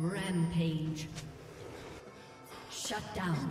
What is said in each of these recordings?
Rampage. Shut down.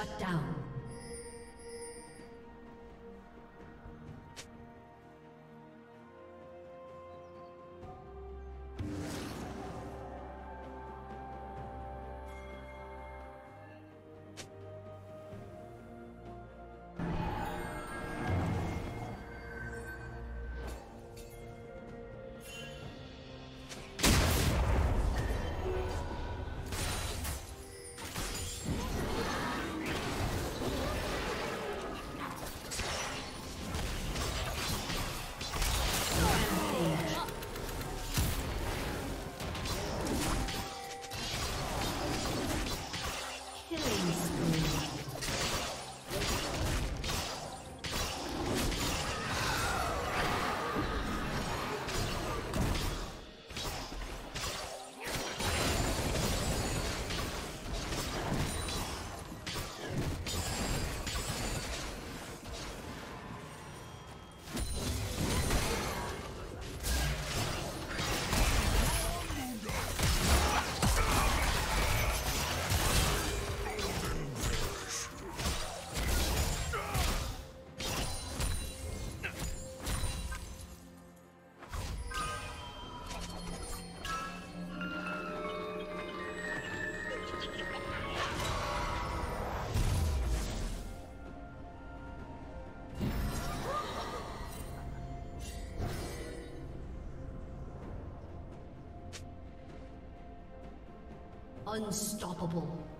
Shut down. Unstoppable.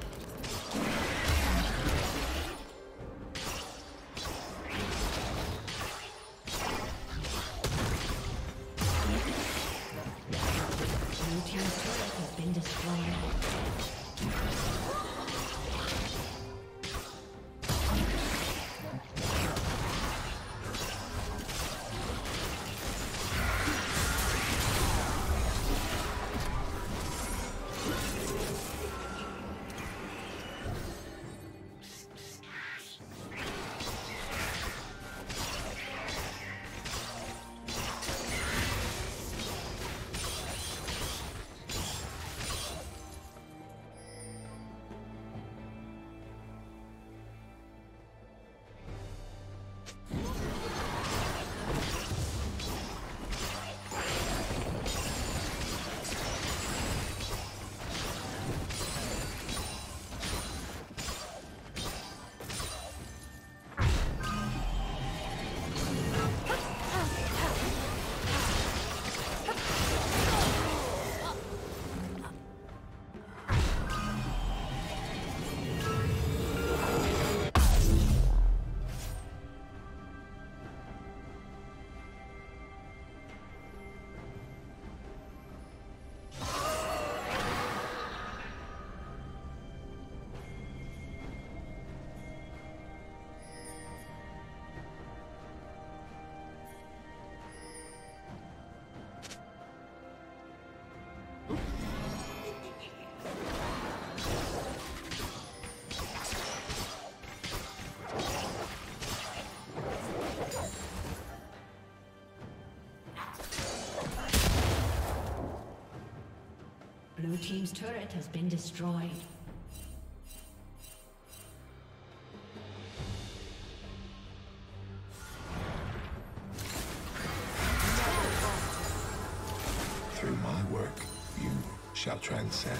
Team's turret has been destroyed. Through my work, you shall transcend.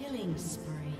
Killing spree.